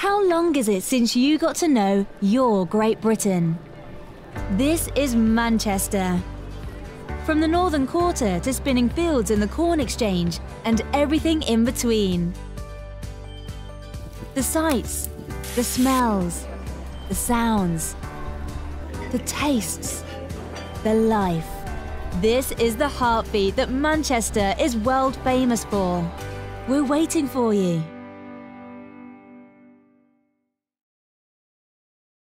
How long is it since you got to know your Great Britain? This is Manchester. From the Northern Quarter to Spinningfields in the Corn Exchange and everything in between. The sights, the smells, the sounds, the tastes, the life. This is the heartbeat that Manchester is world famous for. We're waiting for you.